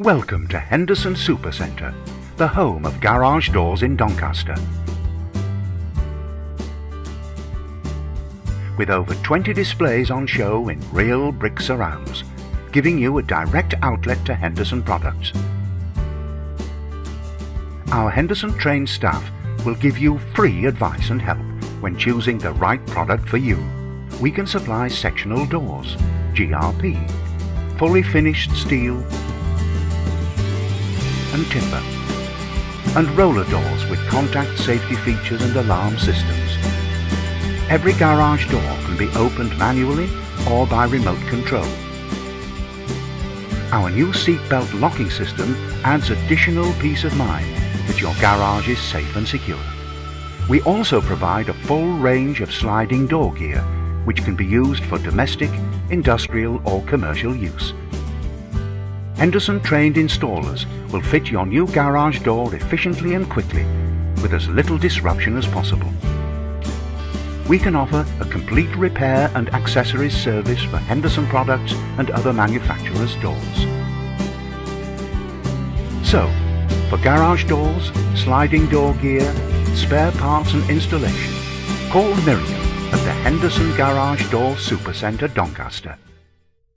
Welcome to Henderson Supercentre, the home of garage doors in Doncaster. With over 20 displays on show in real brick surrounds, giving you a direct outlet to Henderson products. Our Henderson trained staff will give you free advice and help when choosing the right product for you. We can supply sectional doors, GRP, fully finished steel and timber, and roller doors with contact safety features and alarm systems. Every garage door can be opened manually or by remote control. Our new seatbelt locking system adds additional peace of mind that your garage is safe and secure. We also provide a full range of sliding door gear which can be used for domestic, industrial or commercial use. Henderson trained installers will fit your new garage door efficiently and quickly with as little disruption as possible. We can offer a complete repair and accessories service for Henderson products and other manufacturers' doors. So, for garage doors, sliding door gear, spare parts and installation, call Miriam at the Henderson Garage Door Supercentre Doncaster.